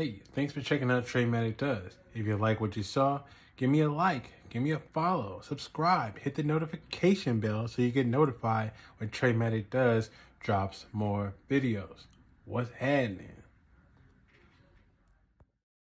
Hey, thanks for checking out Trey Treymatik Does. If you like what you saw, give me a like, give me a follow, subscribe, hit the notification bell so you get notified when Trey Treymatik Does drops more videos. What's happening?